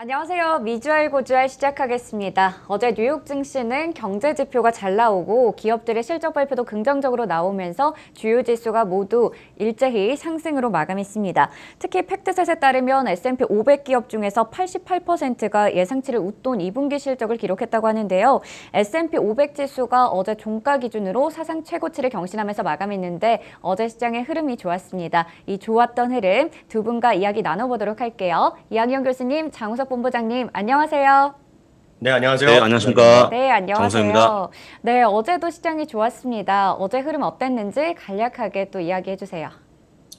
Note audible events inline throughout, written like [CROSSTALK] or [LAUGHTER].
안녕하세요. 미주알 고주알 시작하겠습니다. 어제 뉴욕 증시는 경제 지표가 잘 나오고 기업들의 실적 발표도 긍정적으로 나오면서 주요 지수가 모두 일제히 상승으로 마감했습니다. 특히 팩트셋에 따르면 S&P 500 기업 중에서 88%가 예상치를 웃돈 2분기 실적을 기록했다고 하는데요. S&P 500 지수가 어제 종가 기준으로 사상 최고치를 경신하면서 마감했는데 어제 시장의 흐름이 좋았습니다. 이 좋았던 흐름 두 분과 이야기 나눠보도록 할게요. 이학영 교수님, 장우석 본부장님, 안녕하세요. 네, 안녕하세요. 네, 안녕하십니까. 네, 안녕하세요. 장우석입니다. 네, 어제도 시장이 좋았습니다. 어제 흐름 어땠는지 간략하게 또 이야기해 주세요.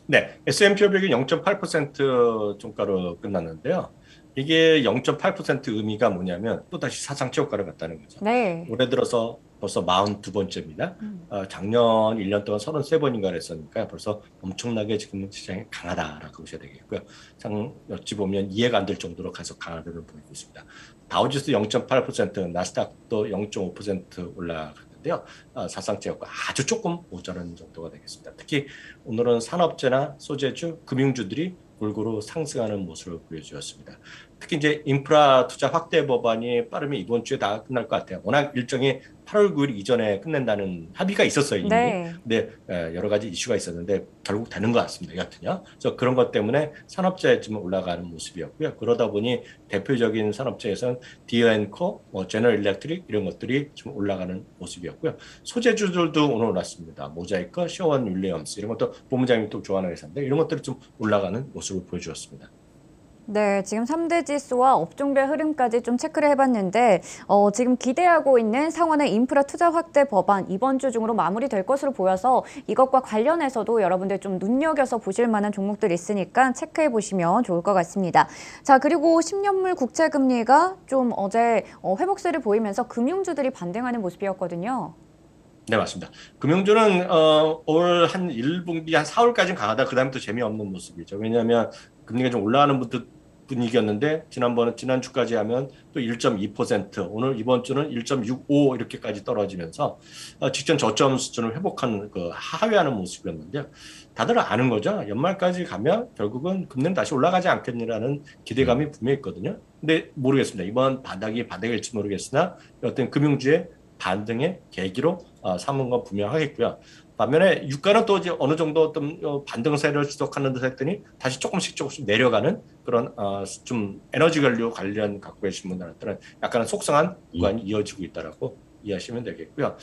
네, S&P 500이 0.8% 종가로 끝났는데요. 이게 0.8% 의미가 뭐냐면 또다시 사상 최고가를 갔다는 거죠. 네. 올해 들어서 벌써 42번째입니다. 음. 어, 작년 1년 동안 33번인가 했으니까 벌써 엄청나게 지금 시장이 강하다라고 보셔야 되겠고요. 참 어찌 보면 이해가 안 될 정도로 계속 강화도를 보이고 있습니다. 다우지수 0.8%, 나스닥도 0.5% 올라갔는데요. 어, 사상 최고가 아주 조금 모자란 정도가 되겠습니다. 특히 오늘은 산업재나 소재주, 금융주들이 골고루 상승하는 모습을 보여주었습니다. 특히 이제 인프라 투자 확대 법안이 빠르면 이번 주에 다 끝날 것 같아요. 워낙 일정이 8월 9일 이전에 끝낸다는 합의가 있었어요 이미. 네. 근데 에, 여러 가지 이슈가 있었는데 결국 되는 것 같습니다. 여하튼요. 그래서 그런 것 때문에 산업재에 좀 올라가는 모습이었고요. 그러다 보니 대표적인 산업재에서는 디어앤코, 뭐 제너럴 일렉트릭 이런 것들이 좀 올라가는 모습이었고요. 소재주들도 오늘 올랐습니다. 모자이크, 셔윈 윌리엄스 이런 것도 본부장님이 또 좋아하는 회사인데 이런 것들이 좀 올라가는 모습을 보여주었습니다. 네, 지금 3대 지수와 업종별 흐름까지 좀 체크를 해봤는데 어, 지금 기대하고 있는 상원의 인프라 투자 확대 법안 이번 주 중으로 마무리될 것으로 보여서 이것과 관련해서도 여러분들 좀 눈여겨서 보실 만한 종목들 있으니까 체크해 보시면 좋을 것 같습니다. 자, 그리고 10년물 국채 금리가 좀 어제 어, 회복세를 보이면서 금융주들이 반등하는 모습이었거든요. 네, 맞습니다. 금융주는 어, 올한 1분기 한 4월까지는 강하다. 그 다음부터 재미없는 모습이죠. 왜냐하면 금리가 좀 올라가는 분들 분위기였는데 지난번에 지난주까지 하면 또 1.2% 오늘 이번 주는 1.65 이렇게까지 떨어지면서 어, 직전 저점 수준을 회복하는 그 하회하는 모습이었는데요. 다들 아는 거죠. 연말까지 가면 결국은 금리는 다시 올라가지 않겠느라는 기대감이 분명히 있거든요. 근데 모르겠습니다. 이번 바닥이 바닥일지 모르겠으나 어떤 금융주의 반등의 계기로 어, 삼은 건 분명하겠고요. 반면에 유가는 또 이제 어느 정도 어떤 어, 반등세를 지속하는 듯 했더니 다시 조금씩 조금씩 내려가는 그런 어, 좀 에너지 관료 관련 갖고 계신 분들한테는 약간은 속상한 구간이 이어지고 있다라고 이해하시면 되겠고요.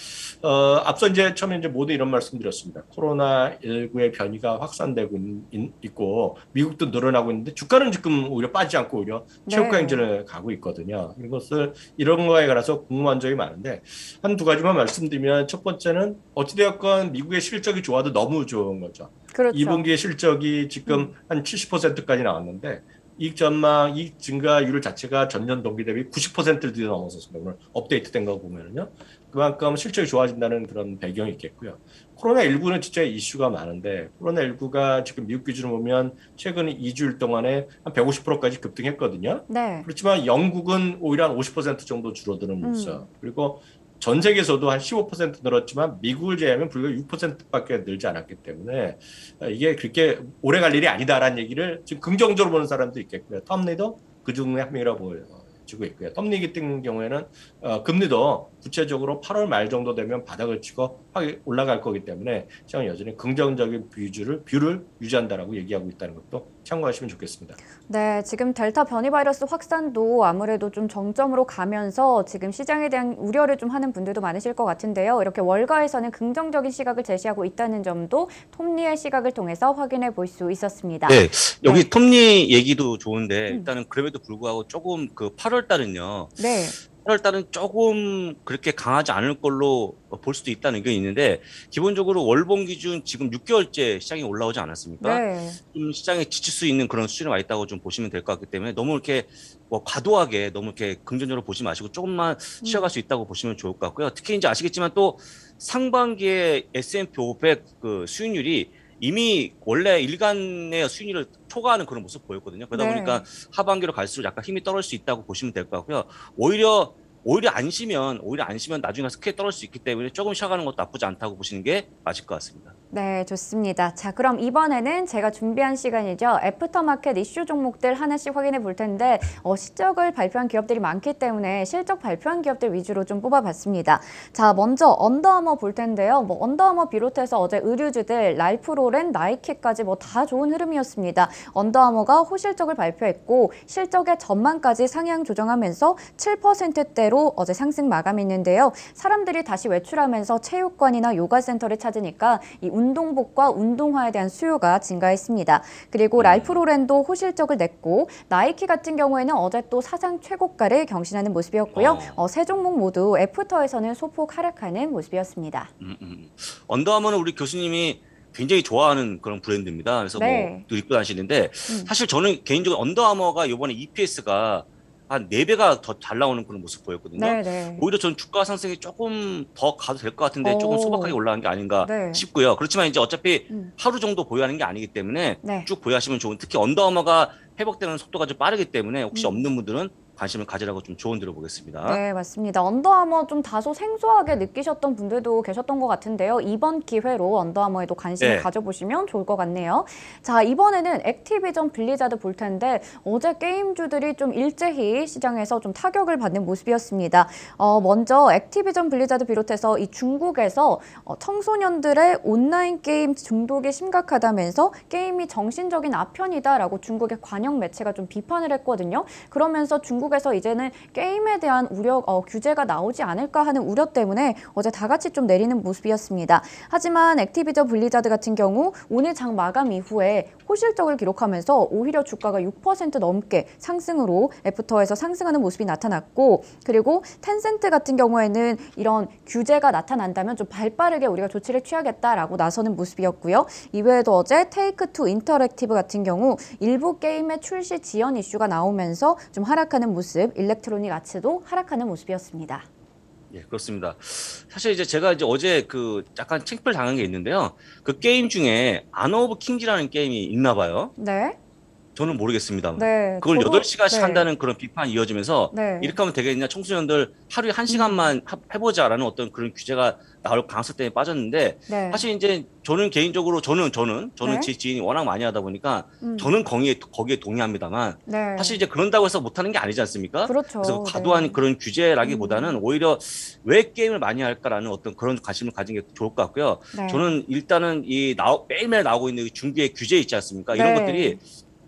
어, 앞서 이제 처음에 이제 모두 이런 말씀드렸습니다. 코로나 19의 변이가 확산되고 있, 있고 미국도 늘어나고 있는데 주가는 지금 오히려 빠지지 않고 오히려 최고가 네. 행진을 가고 있거든요. 이것을 이런 거에 관해서 궁금한 점이 많은데 한 두 가지만 말씀드리면 첫 번째는 어찌되었건 미국의 실적이 좋아도 너무 좋은 거죠. 그렇죠. 2분기의 실적이 지금 한 70%까지 나왔는데 이익 전망, 이익 증가율 자체가 전년 동기 대비 90%를 뛰어넘었었습니다. 오늘 업데이트된 거 보면은요. 그만큼 실적이 좋아진다는 그런 배경이 있겠고요. 코로나19는 진짜 이슈가 많은데 코로나19가 지금 미국 기준으로 보면 최근 2주일 동안에 한 150%까지 급등했거든요. 네. 그렇지만 영국은 오히려 한 50% 정도 줄어드는 음. 모습. 그리고 전 세계에서도 한 15% 늘었지만 미국을 제외하면 불과 6%밖에 늘지 않았기 때문에 어, 이게 그렇게 오래 갈 일이 아니다라는 얘기를 지금 긍정적으로 보는 사람도 있겠고요. 텀리도 그 중에 한 명이라고 보여지고 있고요. 텀리 같은 경우에는 어, 금리도 구체적으로 8월 말 정도 되면 바닥을 치고 확 올라갈 거기 때문에 시장은 여전히 긍정적인 view주를 view를 유지한다라고 얘기하고 있다는 것도 참고하시면 좋겠습니다. 네, 지금 델타 변이 바이러스 확산도 아무래도 좀 정점으로 가면서 지금 시장에 대한 우려를 좀 하는 분들도 많으실 것 같은데요. 이렇게 월가에서는 긍정적인 시각을 제시하고 있다는 점도 톰 리의 시각을 통해서 확인해 볼 수 있었습니다. 네, 여기 네. 톰 리 얘기도 좋은데 음. 일단은 그럼에도 불구하고 조금 그 8월 달은요. 네, 8월 달은 조금 그렇게 강하지 않을 걸로 볼 수도 있다는 의견이 있는데 기본적으로 월봉 기준 지금 6개월째 시장이 올라오지 않았습니까? 네, 좀 시장에 지칠 수 있는 그런 수준에 와 있다고 좀 보시면 될 것 같기 때문에 너무 이렇게 뭐 과도하게 너무 이렇게 긍정적으로 보지 마시고 조금만 쉬어갈 수 있다고 보시면 좋을 것 같고요. 특히 이제 아시겠지만 또 상반기에 S&P 500 그 수익률이 이미 원래 일간의 수익률을 초과하는 그런 모습 보였거든요. 그러다 네. 보니까 하반기로 갈수록 약간 힘이 떨어질 수 있다고 보시면 될 것 같고요. 오히려 오히려 안 쉬면 오히려 안 쉬면 나중에 스케일 떨어질 수 있기 때문에 조금 쉬어가는 것도 나쁘지 않다고 보시는 게 맞을 것 같습니다. 네, 좋습니다. 자, 그럼 이번에는 제가 준비한 시간이죠. 애프터마켓 이슈 종목들 하나씩 확인해 볼 텐데 어, 실적을 발표한 기업들이 많기 때문에 실적 발표한 기업들 위주로 좀 뽑아봤습니다. 자, 먼저 언더아머 볼 텐데요. 뭐 언더아머 비롯해서 어제 의류주들 랄프로렌, 나이키까지 뭐 다 좋은 흐름이었습니다. 언더아머가 호실적을 발표했고 실적의 전망까지 상향 조정하면서 7%대로 어제 상승 마감했는데요. 사람들이 다시 외출하면서 체육관이나 요가 센터를 찾으니까 이 운동복과 운동화에 대한 수요가 증가했습니다. 그리고 랄프로렌도 호실적을 냈고 나이키 같은 경우에는 어제 또 사상 최고가를 경신하는 모습이었고요. 어. 어, 세 종목 모두 애프터에서는 소폭 하락하는 모습이었습니다. 음, 음. 언더아머는 우리 교수님이 굉장히 좋아하는 그런 브랜드입니다. 그래서 네. 뭐 입고 다니시는데 음. 사실 저는 개인적으로 언더아머가 이번에 EPS가 한 4배가 더 잘 나오는 그런 모습 보였거든요. 네, 네. 오히려 전 주가 상승이 조금 더 가도 될 것 같은데 조금 오. 소박하게 올라간 게 아닌가 네. 싶고요. 그렇지만 이제 어차피 음. 하루 정도 보유하는 게 아니기 때문에 네. 쭉 보유하시면 좋은 특히 언더아머가 회복되는 속도가 좀 빠르기 때문에 혹시 음. 없는 분들은 관심을 가지라고 좀 조언 드려보겠습니다. 네, 맞습니다. 언더아머 좀 다소 생소하게 느끼셨던 분들도 계셨던 것 같은데요. 이번 기회로 언더아머에도 관심을 네. 가져보시면 좋을 것 같네요. 자, 이번에는 액티비전 블리자드 볼 텐데 어제 게임주들이 좀 일제히 시장에서 좀 타격을 받는 모습이었습니다. 어, 먼저 액티비전 블리자드 비롯해서 이 중국에서 어, 청소년들의 온라인 게임 중독이 심각하다면서 게임이 정신적인 아편이다라고 중국의 관영 매체가 좀 비판을 했거든요. 그러면서 중국 에서 이제는 게임에 대한 우려 어, 규제가 나오지 않을까 하는 우려 때문에 어제 다 같이 좀 내리는 모습이었습니다. 하지만 액티비전 블리자드 같은 경우 오늘 장 마감 이후에 호실적을 기록하면서 오히려 주가가 6% 넘게 상승으로 애프터에서 상승하는 모습이 나타났고 그리고 텐센트 같은 경우에는 이런 규제가 나타난다면 좀 발빠르게 우리가 조치를 취하겠다라고 나서는 모습이었고요. 이외에도 어제 테이크 투 인터랙티브 같은 경우 일부 게임의 출시 지연 이슈가 나오면서 좀 하락하는 모습, 일렉트로닉 아츠도 하락하는 모습이었습니다. 예, 그렇습니다. 사실 이제 제가 이제 어제 그 약간 책별 당한 게 있는데요. 그 게임 중에 아너 오브 킹즈라는 게임이 있나 봐요. 네. 저는 모르겠습니다. 네. 그걸 저도- 여덟 시간씩 네. 한다는 그런 비판이 이어지면서 네. 이렇게 하면 되겠냐 청소년들 하루에 한시간만 해보자라는 어떤 그런 규제가 나올 가능성 때문에 빠졌는데 네. 사실 이제 저는 개인적으로 저는 저는 저는 네. 제 지인이 워낙 많이 하다 보니까 음. 저는 거기에 거기에 동의합니다만 네. 사실 이제 그런다고 해서 못하는 게 아니지 않습니까? 그렇죠. 그래서 과도한 네. 그런 규제라기보다는 오히려 왜 게임을 많이 할까라는 어떤 그런 관심을 가진 게 좋을 것 같고요. 네. 저는 일단은 이 나오, 매일매일 나오고 있는 이 중국의 규제 있지 않습니까? 이런 네. 것들이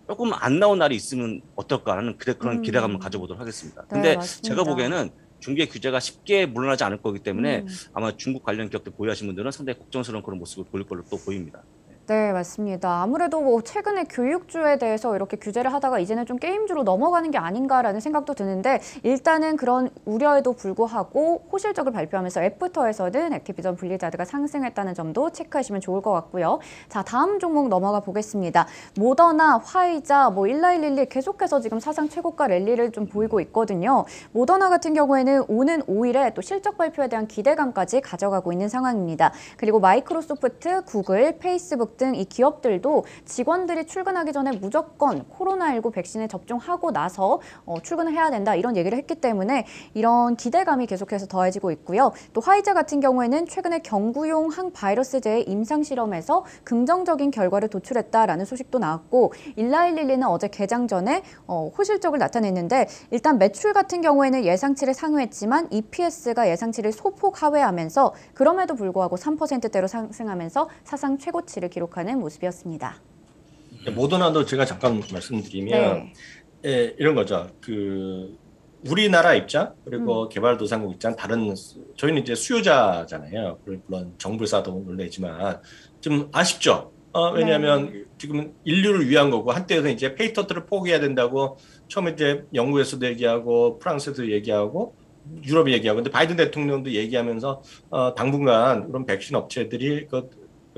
조금 안 나온 날이 있으면 어떨까 하는 그래- 그런 음. 기대감을 가져보도록 하겠습니다. 네, 근데 맞습니다. 제가 보기에는 중국의 규제가 쉽게 물러나지 않을 거기 때문에 음. 아마 중국 관련 기업들 보유하신 분들은 상당히 걱정스러운 그런 모습을 보일 걸로 또 보입니다. 네, 맞습니다. 아무래도 뭐 최근에 교육주에 대해서 이렇게 규제를 하다가 이제는 좀 게임주로 넘어가는 게 아닌가라는 생각도 드는데 일단은 그런 우려에도 불구하고 호실적을 발표하면서 애프터에서는 액티비전 블리자드가 상승했다는 점도 체크하시면 좋을 것 같고요. 자, 다음 종목 넘어가 보겠습니다. 모더나, 화이자, 뭐 일라일릴리 계속해서 지금 사상 최고가 랠리를 좀 보이고 있거든요. 모더나 같은 경우에는 오는 5일에 또 실적 발표에 대한 기대감까지 가져가고 있는 상황입니다. 그리고 마이크로소프트, 구글, 페이스북 등 이 기업들도 직원들이 출근하기 전에 무조건 코로나19 백신을 접종하고 나서 어, 출근을 해야 된다 이런 얘기를 했기 때문에 이런 기대감이 계속해서 더해지고 있고요. 또 화이자 같은 경우에는 최근에 경구용 항바이러스제의 임상 실험에서 긍정적인 결과를 도출했다라는 소식도 나왔고 일라일릴리는 어제 개장 전에 어, 호실적을 나타냈는데 일단 매출 같은 경우에는 예상치를 상회했지만 EPS가 예상치를 소폭 하회하면서 그럼에도 불구하고 3%대로 상승하면서 사상 최고치를 기록 하는 모습이었습니다. 모더나도 제가 잠깐 말씀드리면 네. 예, 이런 거죠. 그 우리나라 입장 그리고 음. 개발도상국 입장 다른 수- 저희는 이제 수요자잖아요. 물론 정불사도 물론이지만 좀 아쉽죠. 어, 왜냐하면 네. 지금 인류를 위한 거고 한때에서 이제 patent를 포기해야 된다고 처음에 이제 영국에서도 얘기하고 프랑스에서도 얘기하고 유럽이 얘기하고 근데 바이든 대통령도 얘기하면서 어, 당분간 그런 백신 업체들이 그,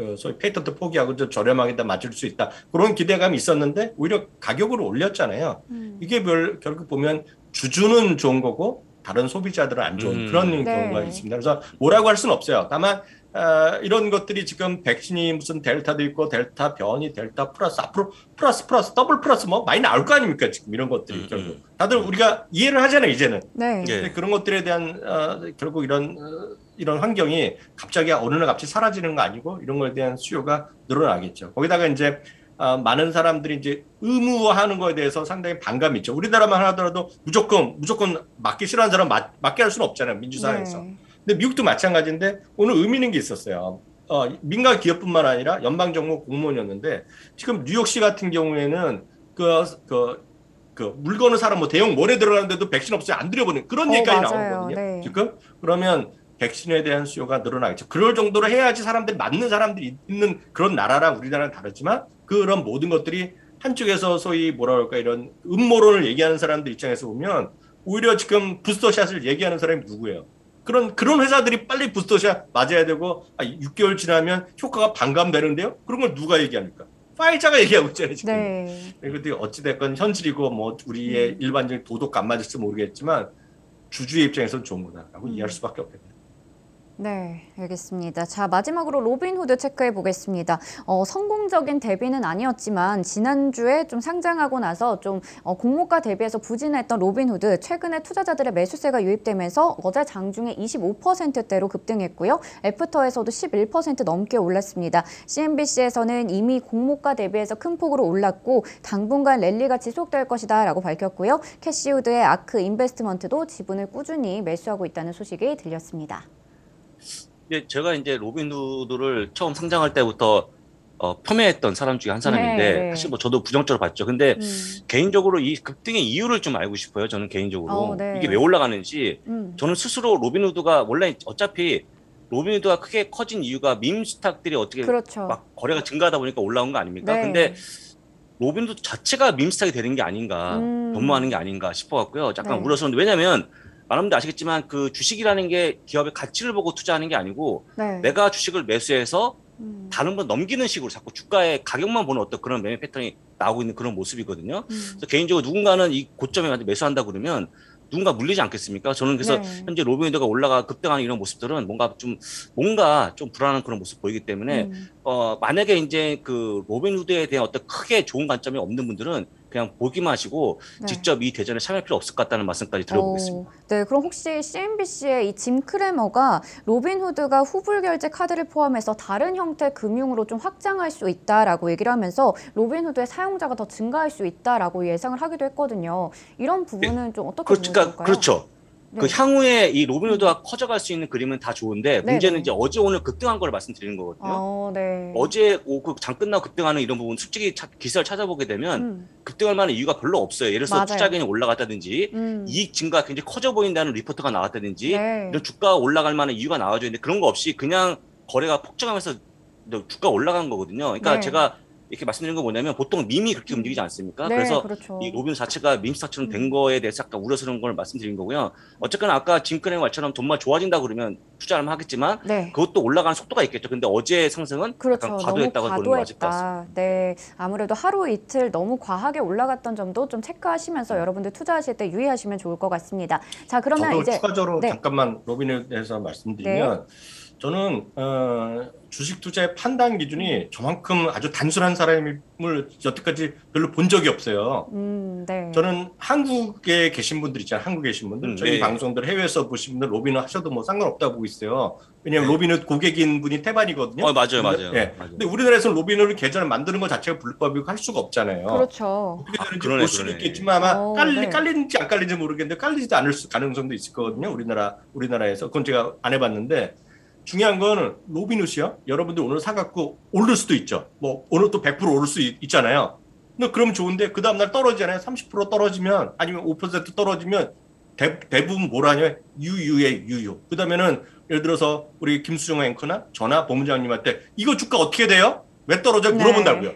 그 소위 patent 포기하고 좀 저렴하게 다 맞을 수 있다 그런 기대감이 있었는데 오히려 가격을 올렸잖아요. 음. 이게 별, 결국 보면 주주는 좋은 거고 다른 소비자들은 안 좋은 음. 그런 네. 경우가 있습니다. 그래서 뭐라고 할 수는 없어요. 다만 아, 이런 것들이 지금 백신이 무슨 델타도 있고 델타 변이 델타 플러스 앞으로 플러스 플러스 더블 플러스 뭐 많이 나올 거 아닙니까 지금 이런 것들이 음, 결국 음. 다들 우리가 이해를 하잖아요 이제는 네. 예. 그런 것들에 대한 어, 결국 이런 어, 이런 환경이 갑자기 어느 날 갑자기 사라지는 거 아니고 이런 거에 대한 수요가 늘어나겠죠. 거기다가 이제 어, 많은 사람들이 이제 의무화하는 거에 대해서 상당히 반감이 있죠. 우리나라만 하더라도 무조건 무조건 맞기 싫어하는 사람 맞, 맞게 할 수는 없잖아요 민주사회에서. 네. 근데 미국도 마찬가지인데 오늘 의미 있는 게 있었어요. 어, 민간 기업뿐만 아니라 연방 정부 공무원이었는데 지금 뉴욕시 같은 경우에는 그, 그, 그 물건을 사러 뭐 대형 몰에 들어가는데도 백신 없어요 안 들여보는 그런 어, 얘기까지 맞아요. 나오거든요. 네. 지금 그러면 백신에 대한 수요가 늘어나겠죠. 그럴 정도로 해야지 사람들이 맞는 사람들이 있는 그런 나라랑 우리나라는 다르지만 그런 모든 것들이 한쪽에서 소위 뭐라 그럴까 이런 음모론을 얘기하는 사람들 입장에서 보면 오히려 지금 부스터샷을 얘기하는 사람이 누구예요? 그런 그런 회사들이 빨리 부스터샷 맞아야 되고 아, 6개월 지나면 효과가 반감되는데요. 그런 걸 누가 얘기합니까? 화이자가 얘기하고 있잖아요 지금. 네. 근데 어찌 됐건 현실이고 뭐 우리의 음. 일반적인 도덕 안 맞을지 모르겠지만 주주의 입장에서는 좋은 거다라고 음. 이해할 수밖에 없겠네요. 네, 알겠습니다. 자, 마지막으로 로빈후드 체크해 보겠습니다. 어, 성공적인 데뷔는 아니었지만 지난주에 좀 상장하고 나서 좀 어, 공모가 대비해서 부진했던 로빈후드 최근에 투자자들의 매수세가 유입되면서 어제 장중에 25%대로 급등했고요. 애프터에서도 11% 넘게 올랐습니다. CNBC에서는 이미 공모가 대비해서 큰 폭으로 올랐고 당분간 랠리가 지속될 것이다라고 밝혔고요. 캐시우드의 아크 인베스트먼트도 지분을 꾸준히 매수하고 있다는 소식이 들렸습니다. 근데 제가 이제 로빈후드를 처음 상장할 때부터 어, 폄훼했던 사람 중에 한 사람인데 네, 네. 사실 뭐 저도 부정적으로 봤죠. 근데 음, 개인적으로 이 급등의 이유를 좀 알고 싶어요. 저는 개인적으로 어, 네. 이게 왜 올라가는지 음. 저는 스스로 로빈후드가 원래 어차피 로빈후드가 크게 커진 이유가 meme stock들이 어떻게 그렇죠. 막 거래가 증가하다 보니까 올라온 거 아닙니까? 네. 근데 로빈후드 자체가 meme stock이 되는 게 아닌가 음. 변모하는 게 아닌가 싶어 갖고요. 약간 네. 우려서는데 왜냐하면 많은 분들 아시겠지만 그 주식이라는 게 기업의 가치를 보고 투자하는 게 아니고 네. 내가 주식을 매수해서 음. 다른 분 넘기는 식으로 자꾸 주가의 가격만 보는 어떤 그런 매매 패턴이 나오고 있는 그런 모습이거든요. 음. 그래서 개인적으로 누군가는 이 고점에 매수한다 그러면 누군가 물리지 않겠습니까? 저는 그래서 네. 현재 로빈후드가 올라가 급등하는 이런 모습들은 뭔가 좀 뭔가 좀 불안한 그런 모습 보이기 때문에 음. 어 만약에 이제 그 로빈 후드에 대한 어떤 크게 좋은 관점이 없는 분들은 그냥 보기만 하시고 네. 직접 이 대전에 참여할 필요 없을 것 같다는 말씀까지 드려보겠습니다. 어, 네, 그럼 혹시 CNBC의 이 짐 크레머가 로빈후드가 후불 결제 카드를 포함해서 다른 형태 금융으로 좀 확장할 수 있다라고 얘기를 하면서 로빈후드의 사용자가 더 증가할 수 있다라고 예상을 하기도 했거든요. 이런 부분은 좀 어떻게 그렇죠. 보는 그러니까? 그렇죠. 네. 그 향후에 이 로빈 후드가 커져갈 수 있는 그림은 다 좋은데 네, 문제는 네. 이제 어제 오늘 급등한 걸 말씀드리는 거거든요. 어, 네. 어제 정규장 끝나고 급등하는 이런 부분 솔직히 차- 기사를 찾아보게 되면 음, 급등할 만한 이유가 별로 없어요. 예를 들어서. 투자 의견이 올라갔다든지 음. 이익 증가가 굉장히 커져 보인다는 리포트가 나왔다든지 네. 이런 주가가 올라갈 만한 이유가 나와줘야 되는데 그런 거 없이 그냥 거래가 폭증하면서 주가 올라간 거거든요. 그러니까 네. 제가 이렇게 말씀드리는 건 뭐냐면 보통 meme이 그렇게 움직이지 않습니까? 네, 그래서 그렇죠. 이 로빈 자체가 meme stock처럼 음. 된 거에 대해서 약간 우려스러운 걸 말씀드린 거고요. 어쨌거나 아까 짐 크레머 말처럼 정말 좋아진다 그러면 투자를 하면 하겠지만 네. 그것도 올라가는 속도가 있겠죠. 근데 어제 상승은 그렇죠. 약간 너무 과도했다고 보는 게 맞을 것 같습니다. 과도했다. 네, 아무래도 하루 이틀 너무 과하게 올라갔던 점도 좀 체크하시면서 여러분들 투자하실 때 유의하시면 좋을 것 같습니다. 자, 그러면 저도 이제 추가적으로 네. 잠깐만 로빈에 대해서 말씀드리면 저는 어, 주식 투자의 판단 기준이 저만큼 아주 단순한 사람을 여태까지 별로 본 적이 없어요. 음, 네. 저는 한국에 계신 분들 있잖아요. 한국에 계신 분들. 음, 저희 네. 방송들 해외에서 보신 분들 로빈을 하셔도 뭐 상관없다고 보고 있어요. 왜냐면 네. 로빈은 고객인 분이 태반이거든요. 어 맞아요, 맞아요. 예. 맞아요. 근데 우리나라에서는 로빈을 계좌를 만드는 것 자체가 불법이고 할 수가 없잖아요. 그렇죠. 어떻게 아, 되는지 그러네, 볼 수는. 있겠지만 아마 어, 깔리, 네. 깔리는지 안 깔리는지 모르겠는데 깔리지도 않을 수, 가능성도 있을 거거든요. 우리나라 우리나라에서 그건 제가 안 해봤는데 중요한 거는 로빈훗이요. 여러분들 오늘 사갖고 오를 수도 있죠. 뭐 오늘 또 100% 오를 수 있, 잖아요 근데 그러면 좋은데 그 다음 날 떨어지잖아요. 30% 떨어지면 아니면 5% 떨어지면 대, 대부분 뭐라냐 유유의 유유. 그 다음에는 예를 들어서 우리 김수정 앵커나 전화 본부장님한테 이거 주가 어떻게 돼요? 왜 떨어져? 네. 물어본다고요.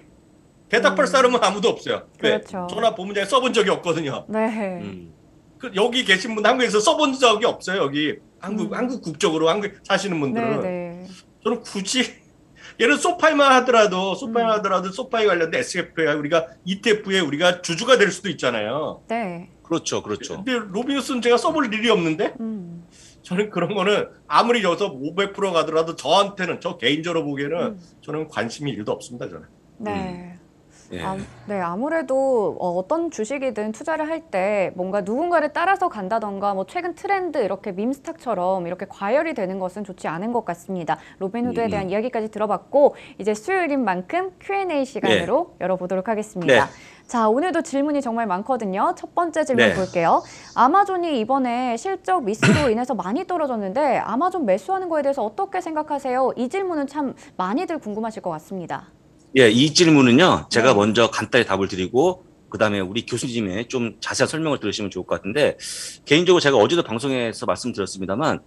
대답할 음. 사람은 아무도 없어요. 왜? 그렇죠. 전화 본부장에 써본 적이 없거든요. 네. 음. 그 여기 계신 분 한국에서 써본 적이 없어요. 여기 한국 음. 한국 국적으로 한국 사시는 네, 분들은 네. 저는 굳이 [LAUGHS] 얘는 소파이만 하더라도 소파이만 음. 하더라도 소파이 관련된 SF에 우리가 ETF에 우리가 주주가 될 수도 있잖아요. 네. 그렇죠, 그렇죠. 근데 로비우스는 제가 써볼 일이 없는데 음. 저는 그런 거는 아무리 여기서 500% 가더라도 저한테는 저 개인적으로 보기에는 음. 저는 관심이 일도 없습니다. 저는. 네. 예. 아, 네, 아무래도 어, 어떤 주식이든 투자를 할 때 뭔가 누군가를 따라서 간다던가 뭐 최근 트렌드 이렇게 밈스탁처럼 이렇게 과열이 되는 것은 좋지 않은 것 같습니다. 로빈후드에 음. 대한 이야기까지 들어봤고 이제 수요일인 만큼 Q&A 시간으로 열어보도록 하겠습니다. 네. 자, 오늘도 질문이 정말 많거든요. 첫 번째 질문 네. 볼게요. 아마존이 이번에 실적 미스로 [CLEARS THROAT] 인해서 많이 떨어졌는데 아마존 매수하는 거에 대해서 어떻게 생각하세요? 이 질문은 참 많이들 궁금하실 것 같습니다. 예, 이 질문은요. 제가 네. 먼저 간단히 답을 드리고 그다음에 우리 교수님의 좀 자세한 설명을 들으시면 좋을 것 같은데 개인적으로 제가 어제도 방송에서 말씀드렸습니다만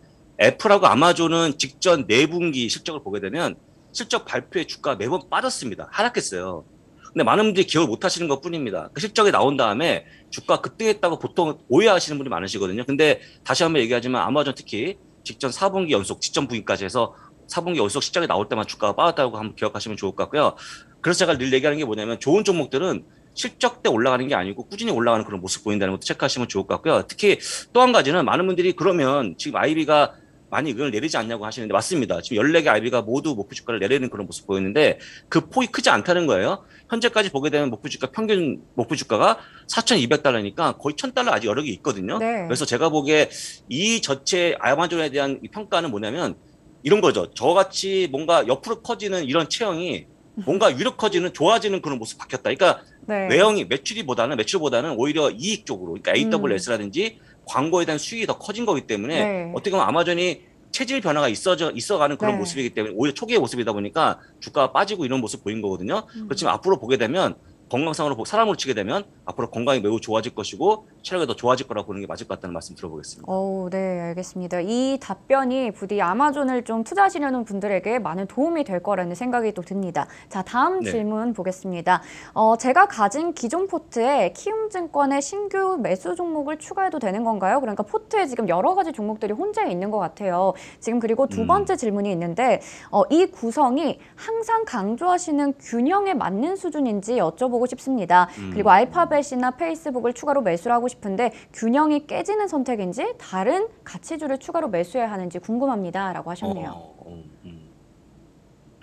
애플하고 아마존은 직전 4분기 실적을 보게 되면 실적 발표의 주가가 매번 빠졌습니다. 하락했어요. 근데 많은 분들이 기억을 못 하시는 것 뿐입니다. 그 실적이 나온 다음에 주가 급등했다고 보통 오해하시는 분이 많으시거든요. 근데 다시 한번 얘기하지만 아마존 특히 직전 4분기 연속, 직전 분기까지 해서 4분기 연속 실적이 나올 때만 주가가 빠졌다고 한번 기억하시면 좋을 것 같고요. 그래서 제가 늘 얘기하는 게 뭐냐면 좋은 종목들은 실적 때 올라가는 게 아니고 꾸준히 올라가는 그런 모습 보인다는 것도 체크하시면 좋을 것 같고요. 특히 또 한 가지는 많은 분들이 그러면 지금 아이비가 많이 의견을 내리지 않냐고 하시는데 맞습니다. 지금 14개 아이비가 모두 목표 주가를 내리는 그런 모습 보였는데 그 폭이 크지 않다는 거예요. 현재까지 보게 되면 목표 주가 평균 목표 주가가 4,200달러니까 거의 1,000달러 아직 여력이 있거든요. 네. 그래서 제가 보기에 이 전체 아마존에 대한 이 평가는 뭐냐면 이런 거죠. 저같이 뭔가 옆으로 커지는 이런 체형이 뭔가 위로 커지는 좋아지는 그런 모습 바뀌었다. 그러니까 네. 외형이 매출이보다는 매출보다는 오히려 이익 쪽으로 그러니까 음. AWS라든지 광고에 대한 수익이 더 커진 거기 때문에 네. 어떻게 보면 아마존이 체질 변화가 있어져 있어가는 그런 네. 모습이기 때문에 오히려 초기의 모습이다 보니까 주가가 빠지고 이런 모습 보인 거거든요. 음. 그렇지만 앞으로 보게 되면 건강상으로 보- 사람으로 치게 되면 앞으로 건강이 매우 좋아질 것이고 체력이 더 좋아질 거라고 보는 게 맞을 것 같다는 말씀 들어보겠습니다. 어, 네, 알겠습니다. 이 답변이 부디 아마존을 좀 투자하시려는 분들에게 많은 도움이 될 거라는 생각이 또 듭니다. 자, 다음 네. 질문 보겠습니다. 어, 제가 가진 기존 포트에 키움증권의 신규 매수 종목을 추가해도 되는 건가요? 그러니까 포트에 지금 여러 가지 종목들이 혼자 있는 것 같아요. 지금 그리고 두 음. 번째 질문이 있는데 어, 이 구성이 항상 강조하시는 균형에 맞는 수준인지 여쭤보 고 싶습니다. 음. 그리고 알파벳이나 페이스북을 추가로 매수를 하고 싶은데 균형이 깨지는 선택인지 다른 가치주를 추가로 매수해야 하는지 궁금합니다라고 하셨네요. 어, 어, 음.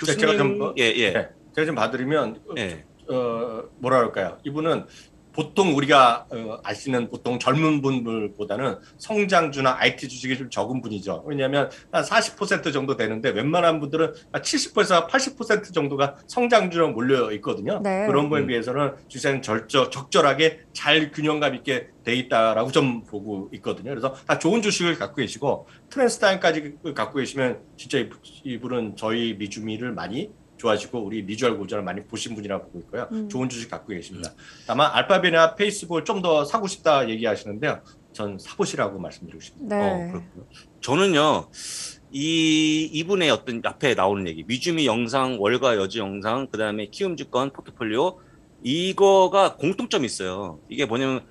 네, 제가 좀, 어, 예, 예. 네. 제가 좀 봐드리면 예. 어, 뭐라 그럴까요? 이분은 보통 우리가 어, 아시는 보통 젊은 분들보다는 성장주나 IT 주식이 좀 적은 분이죠. 왜냐하면 한 40% 정도 되는데 웬만한 분들은 한 70%에서 80% 정도가 성장주로 몰려 있거든요. 네. 그런 거에 음. 비해서는 주식은 절적, 적절하게 잘 균형감 있게 돼 있다라고 좀 보고 있거든요. 그래서 다 좋은 주식을 갖고 계시고 트랜스타임까지 갖고 계시면 진짜 이- 이분은 저희 미주미를 많이 좋아하시고 우리 미주알고주알 많이 보신 분이라고 보고 있고요. 음. 좋은 주식 갖고 계십니다. 다만 알파벳이나 페이스북을 좀 더 사고 싶다 얘기하시는데요. 전 사보시라고 말씀드리고 싶습니다. 네. 어, 그렇군요. 저는요, 이, 이분의 어떤 앞에 나오는 얘기, 미주미 영상, 월가아재 영상, 그 다음에 키움증권 포트폴리오, 이거가 공통점이 있어요. 이게 뭐냐면,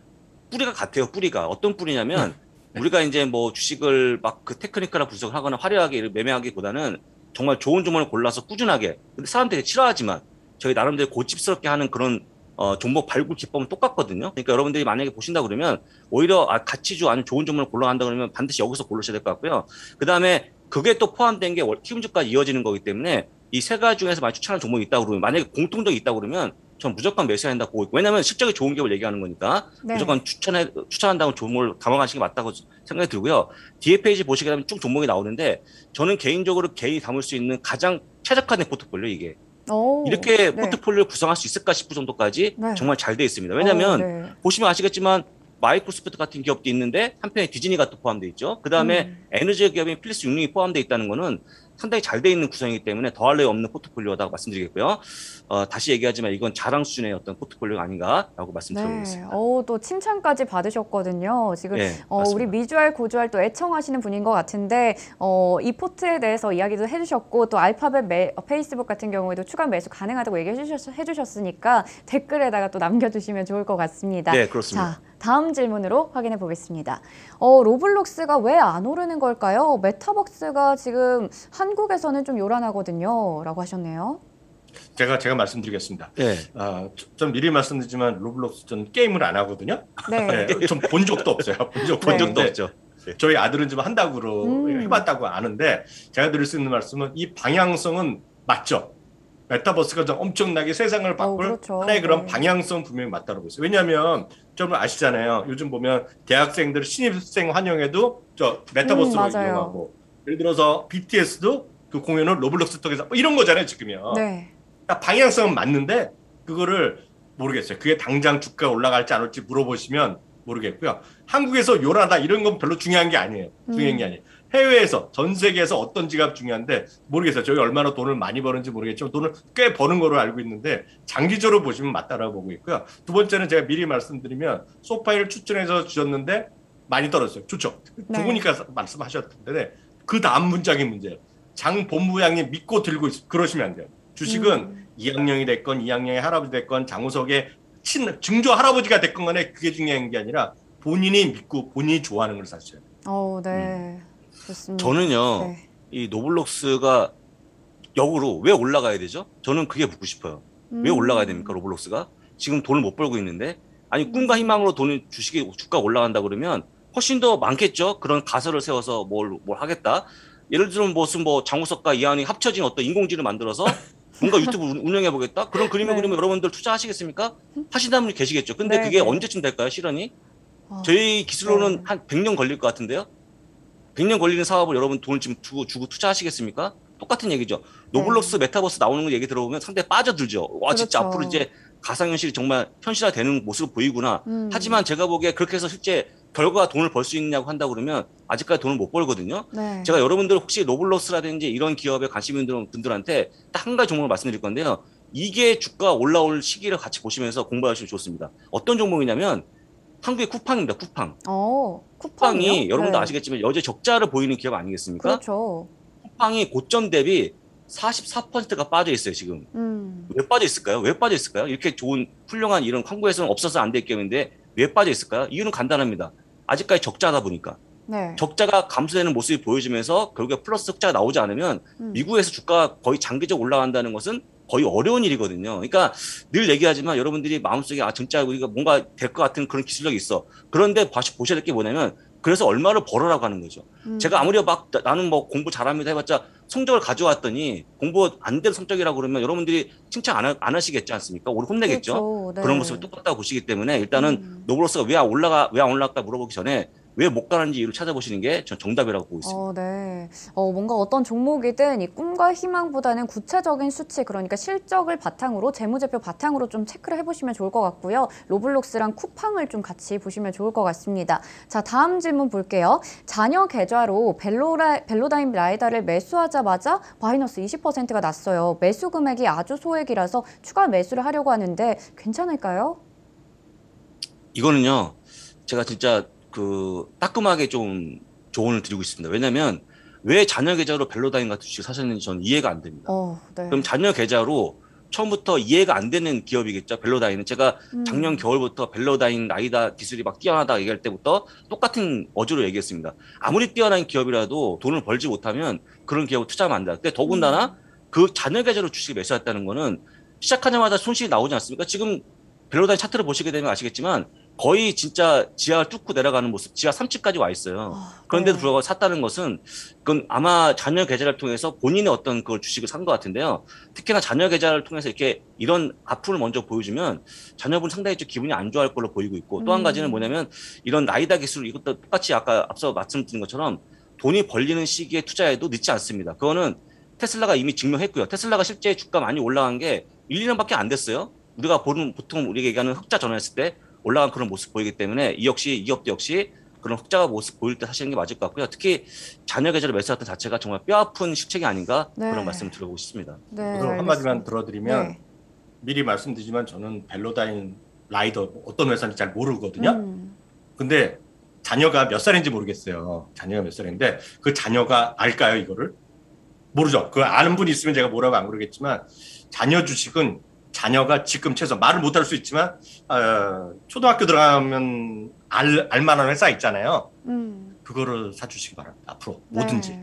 뿌리가 같아요, 뿌리가. 어떤 뿌리냐면, 우리가 이제 뭐 주식을 막 그 테크니컬한 분석을 하거나 화려하게 매매하기보다는 정말 좋은 종목을 골라서 꾸준하게, 근데 사람들이 싫어하지만, 저희 나름대로 고집스럽게 하는 그런 어, 종목 발굴 기법은 똑같거든요. 그러니까 여러분들이 만약에 보신다 그러면 오히려 아, 가치주 아니면 좋은 종목을 골라간다 그러면 반드시 여기서 고르셔야 될 것 같고요. 그 다음에 그게 또 포함된 게 월- 키움주까지 이어지는 거기 때문에 이 세 가지 중에서 만약 추천하는 종목이 있다고 그러면 만약에 공통점이 있다고 그러면 전 무조건 매수해야 한다고 보고 있고 왜냐하면 실적이 좋은 기업을 얘기하는 거니까 네. 무조건 추천해 추천한다고 종목을 감안하시는 게 맞다고 생각이 들고요. 뒤에 페이지 보시게 되면 쭉 종목이 나오는데 저는 개인적으로 개인이 담을 수 있는 가장 최적화된 포트폴리오 이게 오, 이렇게 네. 포트폴리오를 구성할 수 있을까 싶을 정도까지 네. 정말 잘 돼 있습니다. 왜냐하면 어, 네. 보시면 아시겠지만 마이크로소프트 같은 기업도 있는데 한편에 디즈니가 또 포함되어 있죠. 그 다음에 음. 에너지 기업인 필립스 66이 포함되어 있다는 거는 상당히 잘 돼 있는 구성이기 때문에 더할 나위 없는 포트폴리오라고 말씀드리겠고요. 어, 다시 얘기하지만 이건 자랑 수준의 어떤 포트폴리오가 아닌가라고 네. 말씀드리겠습니다. 어, 또 칭찬까지 받으셨거든요. 지금 네, 어, 우리. 미주알 고주알 또 애청하시는 분인 것 같은데 어, 이 포트에 대해서 이야기도 해주셨고 또 알파벳 매, 어, 페이스북 같은 경우에도 추가 매수 가능하다고 얘기해 주셨, 해주셨 으니까 댓글에다가 또 남겨주시면 좋을 것 같습니다. 네, 그렇습니다. 자, 다음 질문으로 확인해 보겠습니다. 어, 로블록스가 왜 안 오르는 걸까요? 메타버스가 지금 한 국에서는 좀 요란하거든요. 라고 하셨네요. 제가 제가 말씀드리겠습니다. 네. 아, 저- 좀 미리 말씀드리지만 로블록스 전 게임을 안 하거든요. 네. 네, 좀본 적도 없어요. 본 적, 네. 본 적도 없죠. 저희 아들은 좀 한다고 음. 해봤다고 아는데 제가 드릴 수 있는 말씀은 이 방향성은 맞죠. 메타버스가 좀 엄청나게 세상을 바꿀 그렇죠. 하나의 그런 네. 방향성 분명히 맞다고 있어요. 왜냐하면 좀 아시잖아요. 요즘 보면 대학생들 신입생 환영회도 저 메타버스로 음. 이용하고 예를 들어서 BTS도 그 공연을 로블록스 통해서 뭐 이런 거잖아요 지금요. 네. 방향성은 맞는데 그거를 모르겠어요. 그게 당장 주가 올라갈지 안 올지 물어보시면 모르겠고요. 한국에서 요란하다 이런 건 별로 중요한 게 아니에요. 중요한 게 음. 아니에요. 해외에서 전 세계에서 어떤 지갑 중요한데 모르겠어요. 저희 얼마나 돈을 많이 버는지 모르겠지만 돈을 꽤 버는 거로 알고 있는데 장기적으로 보시면 맞다라고 보고 있고요. 두 번째는 제가 미리 말씀드리면 소파이를 추천해서 주셨는데 많이 떨어졌어요. 좋죠. 네. 좋으니까 말씀하셨던데 그 다음 문장이 문제예요. 장 본부장님 믿고 들고 있, 그러시면 안 돼요. 주식은 음. 이항영이 됐건 이항영의 할아버지 됐건 장우석의 친 증조 할아버지가 됐건 간에 그게 중요한 게 아니라 본인이 믿고 본인이 좋아하는 걸 사셔요. 어, 네. 좋습니다. 저는요. 네. 이 로블록스가 역으로 왜 올라가야 되죠? 저는 그게 묻고 싶어요. 왜 음. 올라가야 됩니까 로블록스가? 지금 돈을 못 벌고 있는데 아니 꿈과 희망으로 돈이 주식이 주가 올라간다 그러면 훨씬 더 많겠죠. 그런 가설을 세워서 뭘 뭘 하겠다. 예를 들면 무슨 뭐 장우석과 이한이 합쳐진 어떤 인공지능을 만들어서 [LAUGHS] 뭔가 유튜브 운- 운영해 보겠다. 그런 그림을 네. 그리면 여러분들 투자하시겠습니까? 하시는 분이 계시겠죠. 근데 네, 그게 네. 언제쯤 될까요? 실현이? 어, 저희 기술로는 네. 한 100년 걸릴 것 같은데요. 100년 걸리는 사업을 여러분 돈을 지금 주고 주고 투자하시겠습니까? 똑같은 얘기죠. 로블록스 메타버스 나오는 거 얘기 들어보면 상당히 빠져들죠. 와 진짜 네. 그렇죠. 앞으로 이제 가상현실이 정말 현실화되는 모습을 보이구나. 음. 하지만 제가 보기에 그렇게 해서 실제 결과 돈을 벌 수 있냐고 한다 그러면 아직까지 돈을 못 벌거든요. 네. 제가 여러분들 혹시 로블록스라든지 이런 기업에 관심 있는 분들한테 딱 한 가지 종목을 말씀드릴 건데요. 이게 주가 올라올 시기를 같이 보시면서 공부하시면 좋습니다. 어떤 종목이냐면 한국의 쿠팡입니다. 쿠팡. 어, 쿠팡이 쿠팡이요? 여러분도 네. 아시겠지만 여태 적자를 보이는 기업 아니겠습니까? 그렇죠. 쿠팡이 고점 대비 44%가 빠져 있어요 지금. 음. 왜 빠져 있을까요? 왜 빠져 있을까요? 이렇게 좋은 훌륭한 이런 한국에서는 없어서 안 될 기업인데 왜 빠져 있을까요? 이유는 간단합니다. 아직까지 적자다 보니까 네. 적자가 감소되는 모습이 보여지면서 결국에 플러스 흑자가 나오지 않으면 음. 미국에서 주가가 거의 장기적 올라간다는 것은 거의 어려운 일이거든요. 그러니까 늘 얘기하지만 여러분들이 마음속에 아 진짜 우리가 뭔가 될 것 같은 그런 기술력이 있어. 그런데 다시 보셔야 될 게 뭐냐면 그래서 얼마를 벌어라고 하는 거죠. 음. 제가 아무리 막 나- 나는 뭐 공부 잘합니다 해봤자 성적을 가져왔더니 공부 안될 성적이라고 그러면 여러분들이 칭찬 안, 하, 안 하시겠지 않습니까? 우리 혼내겠죠. 그렇죠. 네. 그런 모습을 똑같다고 보시기 때문에 일단은 음. 로블록스가 왜 올라가 왜 안 올라갈까 물어보기 전에 왜 못 가는지 이유를 찾아보시는 게 전 정답이라고 보고 있습니다. 어, 네. 어, 뭔가 어떤 종목이든 이 꿈과 희망보다는 구체적인 수치, 그러니까 실적을 바탕으로, 재무제표 바탕으로 좀 체크를 해보시면 좋을 것 같고요. 로블록스랑 쿠팡을 좀 같이 보시면 좋을 것 같습니다. 자, 다음 질문 볼게요. 자녀 계좌로 벨로라, 벨로다임 라이다를 매수하자마자 마이너스 20%가 났어요. 매수 금액이 아주 소액이라서 추가 매수를 하려고 하는데 괜찮을까요? 이거는요, 제가 진짜 그 따끔하게 좀 조언을 드리고 있습니다. 왜냐면 왜 자녀 계좌로 벨로다인 같은 주식 사셨는지 저는 이해가 안 됩니다. 어, 네. 그럼 자녀 계좌로 처음부터 이해가 안 되는 기업이겠죠. 벨로다인은 제가 음. 작년 겨울부터 벨로다인 라이다 기술이 막 뛰어나다 얘기할 때부터 똑같은 어조로 얘기했습니다. 아무리 뛰어난 기업이라도 돈을 벌지 못하면 그런 기업을 투자하면 안 된다. 근데 더군다나 그 자녀 계좌로 주식을 매수했다는 거는 시작하자마자 손실이 나오지 않습니까? 지금 벨로다인 차트를 보시게 되면 아시겠지만 거의 진짜 지하를 뚫고 내려가는 모습, 지하 3층까지 와 있어요. 아, 그런데도 네. 불구하고 샀다는 것은 그건 아마 자녀 계좌를 통해서 본인의 어떤 그 주식을 산 것 같은데요. 특히나 자녀 계좌를 통해서 이렇게 이런 아픔을 먼저 보여주면 자녀분 상당히 좀 기분이 안 좋아할 걸로 보이고 있고 또한 음. 가지는 뭐냐면 이런 라이다 기술 이것도 똑같이 아까 앞서 말씀드린 것처럼 돈이 벌리는 시기에 투자해도 늦지 않습니다. 그거는 테슬라가 이미 증명했고요. 테슬라가 실제 주가 많이 올라간 게 1, 2년밖에 안 됐어요. 우리가 보는 보통 우리가 얘기하는 흑자 전환했을 때 올라간 그런 모습 보이기 때문에 이 역시 이 기업도 역시 그런 흑자가 모습 보일 때 하시는 게 맞을 것 같고요. 특히 자녀 계좌를 매수했던 자체가 정말 뼈아픈 실책이 아닌가 네. 그런 말씀을 드려보고 싶습니다. 네, 한마디만. 들어드리면 네. 미리 말씀드리지만 저는 벨로다인 라이더 어떤 회사인지 잘 모르거든요. 음. 근데 자녀가 몇 살인지 모르겠어요. 자녀가 몇 살인데 그 자녀가 알까요 이거를? 모르죠. 그 아는 분이 있으면 제가 뭐라고 안 그러겠지만 자녀 주식은 자녀가 지금 최소 말을 못할 수 있지만 어, 초등학교 들어가면 알, 알만한 회사 있잖아요. 음. 그거를 사주시기 바랍니다. 앞으로 네. 뭐든지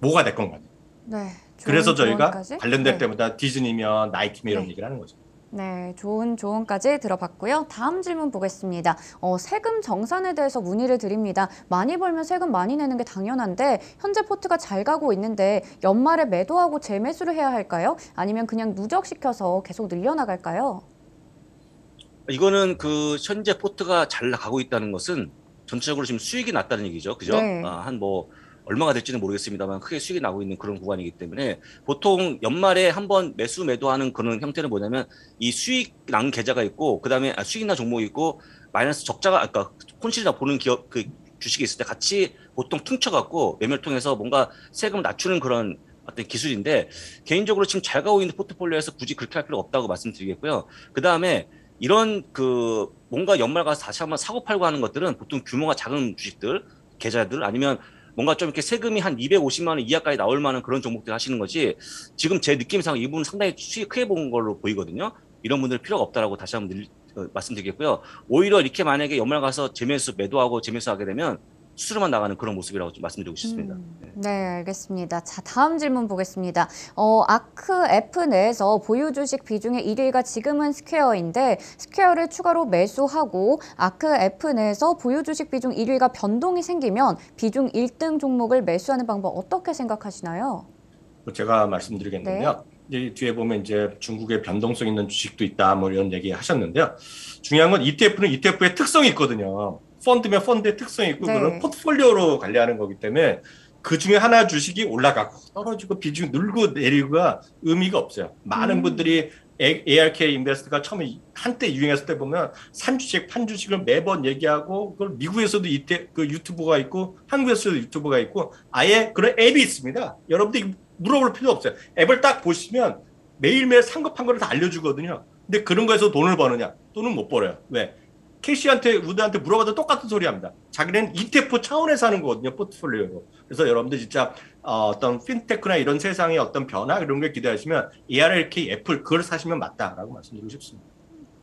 뭐가 됐건 간에 네. 그래서 저희가 조언까지? 관련될 네. 때마다 디즈니면 나이키면 이런 네. 얘기를 하는 거죠. 네, 좋은 조언까지 들어봤고요. 다음 질문 보겠습니다. 어, 세금 정산에 대해서 문의를 드립니다. 많이 벌면 세금 많이 내는 게 당연한데 현재 포트가 잘 가고 있는데 연말에 매도하고 재매수를 해야 할까요? 아니면 그냥 누적시켜서 계속 늘려나갈까요? 이거는 그 현재 포트가 잘 나가고 있다는 것은 전체적으로 지금 수익이 났다는 얘기죠. 그죠? 네. 아, 한뭐 얼마가 될지는 모르겠습니다만 크게 수익이 나고 있는 그런 구간이기 때문에 보통 연말에 한번 매수 매도하는 그런 형태는 뭐냐면 이 수익 난 계좌가 있고 그다음에 아, 수익 난 종목이 있고 마이너스 적자가 아까 콘실이나 보는 기업 그 주식이 있을 때 같이 보통 퉁쳐갖고 매매를 통해서 뭔가 세금을 낮추는 그런 어떤 기술인데 개인적으로 지금 잘 가고 있는 포트폴리오에서 굳이 그렇게 할 필요 없다고 말씀드리겠고요. 그 다음에 이런 그 뭔가 연말 가서 다시 한번 사고 팔고 하는 것들은 보통 규모가 작은 주식들, 계좌들 아니면 뭔가 좀 이렇게 세금이 한 250만 원 이하까지 나올 만한 그런 종목들 하시는 거지 지금 제 느낌상 이분은 상당히 수익 크게 본 걸로 보이거든요. 이런 분들 필요가 없다라고 다시 한번 늘, 어, 말씀드리겠고요. 오히려 이렇게 만약에 연말 가서 재매수 매도하고 재매수 하게 되면 수수료만 나가는 그런 모습이라고 좀 말씀드리고 싶습니다. 음, 네, 알겠습니다. 자, 다음 질문 보겠습니다. 어, 아크 F 내에서 보유 주식 비중의 1위가 지금은 스퀘어인데 스퀘어를 추가로 매수하고 아크 F 내에서 보유 주식 비중 1위가 변동이 생기면 비중 1등 종목을 매수하는 방법 어떻게 생각하시나요? 제가 말씀드리겠는데요. 네. 이 뒤에 보면 이제 중국의 변동성 있는 주식도 있다 뭐 이런 얘기 하셨는데요. 중요한 건 ETF는 ETF의 특성이 있거든요. 펀드면 펀드의 특성이 있고 네. 그런 포트폴리오로 관리하는 거기 때문에 그 중에 하나 주식이 올라가고 떨어지고 비중 늘고 내리고가 의미가 없어요. 많은 음. 분들이 ARK 인베스트가 처음에 한때 유행했을 때 보면 산 주식, 판 주식을 매번 얘기하고 그걸 미국에서도 이때 그 유튜브가 있고 한국에서도 유튜브가 있고 아예 그런 앱이 있습니다. 여러분들이 물어볼 필요 없어요. 앱을 딱 보시면 매일매일 상급한 거를 다 알려주거든요. 근데 그런 거에서 돈을 버느냐? 돈은 못 벌어요. 왜? 캐시한테 우드한테 물어봐도 똑같은 소리 합니다. 자기는 ETF 차원에서 하는 거거든요. 포트폴리오로. 그래서 여러분들 진짜 어, 어떤 핀테크나 이런 세상의 어떤 변화 이런 걸 기대하시면 ARK 애플 그걸 사시면 맞다라고 말씀드리고 싶습니다.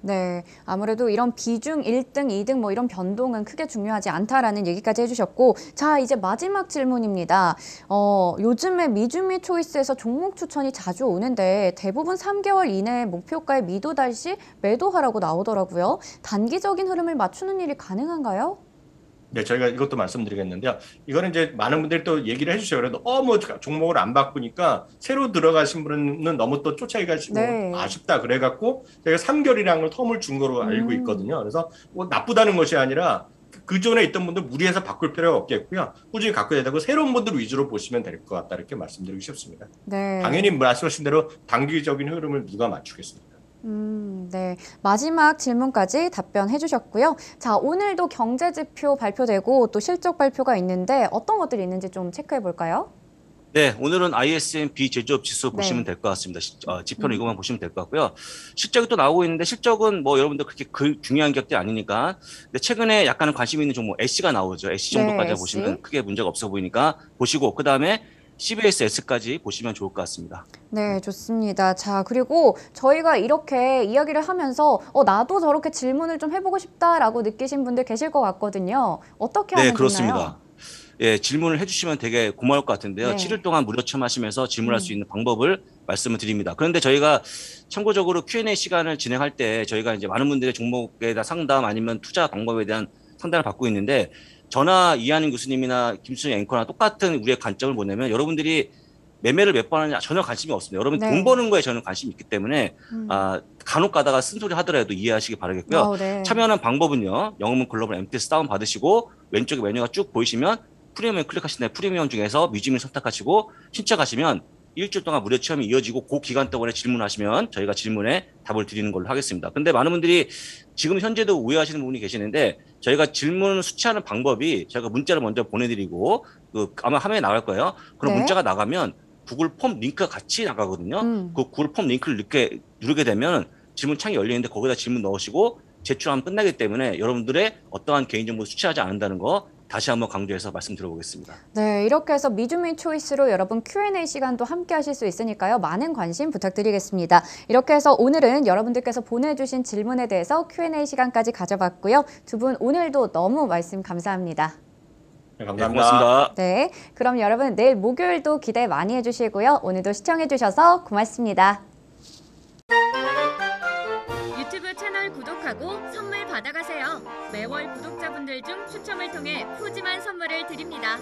네, 아무래도 이런 비중 1등, 2등 뭐 이런 변동은 크게 중요하지 않다라는 얘기까지 해주셨고, 자 이제 마지막 질문입니다. 어, 요즘에 미주미 초이스에서 종목 추천이 자주 오는데 대부분 3개월 이내에 목표가에 미도 달시 매도하라고 나오더라고요. 단기적인 흐름을 맞추는 일이 가능한가요? 네, 저희가 이것도 말씀드리겠는데요. 이거는 이제 많은 분들이 또 얘기를 해주셔요. 그래도 어 뭐 종목을 안 바꾸니까 새로 들어가신 분은 너무 또 쫓아가시고 뭐 네. 아쉽다 그래갖고 저희가 3개월이라는 걸 텀을 준 거로 알고 음. 있거든요. 그래서 뭐 나쁘다는 것이 아니라 그 전에 있던 분들 무리해서 바꿀 필요가 없겠고요. 꾸준히 갖고 되고 새로운 분들 위주로 보시면 될 것 같다 이렇게 말씀드리고 싶습니다. 네. 당연히 말씀하신 대로 단기적인 흐름을 누가 맞추겠습니까? 음, 네. 마지막 질문까지 답변해 주셨고요. 자, 오늘도 경제 지표 발표되고 또 실적 발표가 있는데 어떤 것들이 있는지 좀 체크해 볼까요? 네, 오늘은 ISM 비제조업 지수 네. 보시면 될 것 같습니다. 시- 어, 지표는 음. 이것만 보시면 될 것 같고요. 실적이 또 나오고 있는데 실적은 뭐 여러분들 그렇게 그 중요한 기업들이 아니니까. 근데 최근에 약간은 관심 있는 종목 애쉬가 나오죠. 애쉬 정도까지 네. 보시면 크게 문제가 없어 보이니까 보시고 그 다음에 CBS S까지 보시면 좋을 것 같습니다. 네, 좋습니다. 자, 그리고 저희가 이렇게 이야기를 하면서 어, 나도 저렇게 질문을 좀 해보고 싶다라고 느끼신 분들 계실 것 같거든요. 어떻게 하면 네, 그렇습니다. 좋나요? 예, 질문을 해주시면 되게 고마울 것 같은데요. 네. 7일 동안 무료 체험하시면서 질문할 음. 수 있는 방법을 말씀을 드립니다. 그런데 저희가 참고적으로 Q&A 시간을 진행할 때 저희가 이제 많은 분들의 종목에 대한 상담 아니면 투자 방법에 대한 상담을 받고 있는데 저나 이하는 교수님이나 김수영 앵커나 똑같은 우리의 관점을 뭐냐면 여러분들이 매매를 몇 번 하느냐 전혀 관심이 없습니다. 여러분 네. 돈 버는 거에 저는 관심이 있기 때문에 음. 아, 간혹 가다가 쓴소리 하더라도 이해하시기 바라겠고요. 어, 네. 참여하는 방법은요. 영어문 글로벌 MTS 다운 받으시고 왼쪽에 메뉴가 쭉 보이시면 프리미엄 클릭하신 다음에 프리미엄 중에서 뮤직을 선택하시고 신청하시면 일주일 동안 무료 체험이 이어지고 그 기간 동안에 질문하시면 저희가 질문에 답을 드리는 걸로 하겠습니다. 근데 많은 분들이 지금 현재도 오해하시는 분이 계시는데 저희가 질문을 수치하는 방법이 저희가 문자를 먼저 보내드리고 그 아마 화면에 나갈 거예요. 그럼 네. 문자가 나가면 구글 폼 링크가 같이 나가거든요. 음. 그 구글 폼 링크를 누르게, 누르게 되면 질문 창이 열리는데 거기다 질문 넣으시고 제출하면 끝나기 때문에 여러분들의 어떠한 개인정보 수치하지 않는다는 거 다시 한번 강조해서 말씀 드려보겠습니다. 네, 이렇게 해서 미주민 초이스로 여러분 Q&A 시간도 함께 하실 수 있으니까요. 많은 관심 부탁드리겠습니다. 이렇게 해서 오늘은 여러분들께서 보내주신 질문에 대해서 Q&A 시간까지 가져봤고요. 두 분 오늘도 너무 말씀 감사합니다. 네, 네 감사합니다. 네, 그럼 여러분 내일 목요일도 기대 많이 해주시고요. 오늘도 시청해주셔서 고맙습니다. 유튜브 채널 구독하고 선물 받아가세요. 매월 구독자분들 중 추첨을 통해 푸짐한 선물을 드립니다.